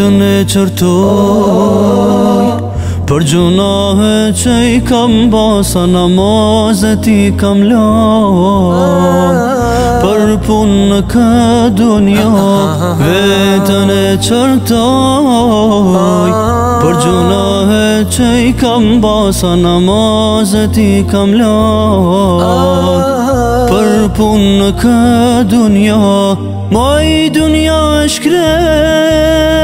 Vetën e qërtoj Për gjunahe që i kam basa namazet i kam lan Për punë në kë dunja vetën e qërtoj Për gjunahe që i kam basa namazet i kam lan Për punë në kë dunja Moj dunja është krej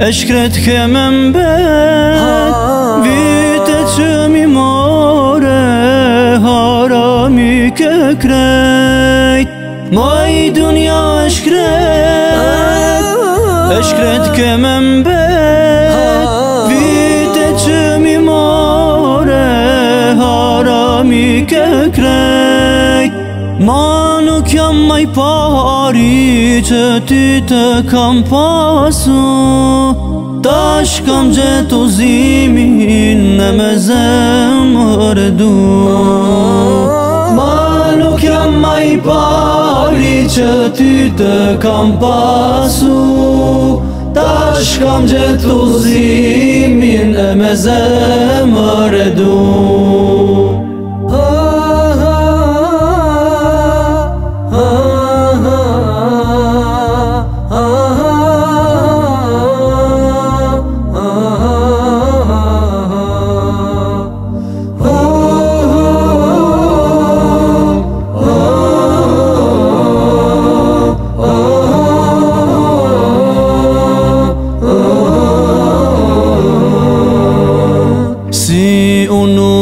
Eşkret kemem membet Vitece mi more Harami kekrey? May dünya eşkret Eşkret kemem membet nuk jam maj pari që ty të kam pasu Tash kam gjetu zimin e me zemër du Ma nuk jam maj pari që ty të kam pasu Tash kam gjetu zimin e me zemë du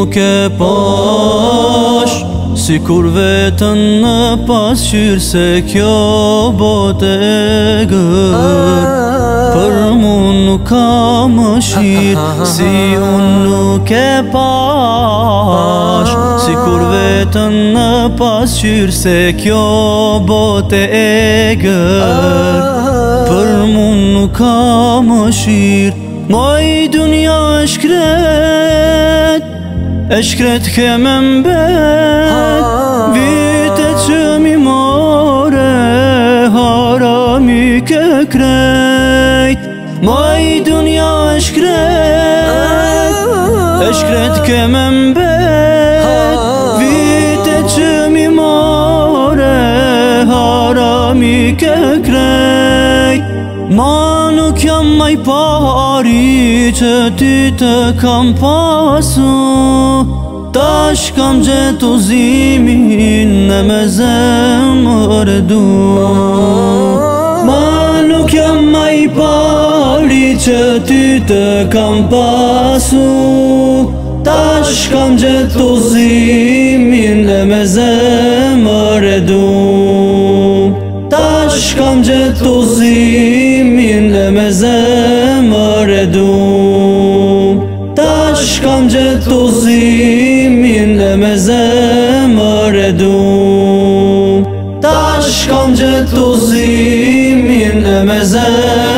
duke pash Si kur vetën në pas qyrë se kjo bote e gërë Për mu nuk ka më Si unë nuk e pash Si kur vetën në pas qyrë se kjo bote e gërë Për mu nuk ka më Moj Ma i dunja është krejë Eşkret ke membet Vite që mi more Harami ke krejt Maj dunja e shkret E shkret ke saj pari që ty të kam pasu Tash kam gjetu zimin në me zemër du Ma nuk jam maj pari që ty të kam pasu Tash kam gjetu zimin në me zemër du Tash kam gjetu zimin në me zemër du të zimin e me zemër e du Tash kam gjithë të zimin e me zemër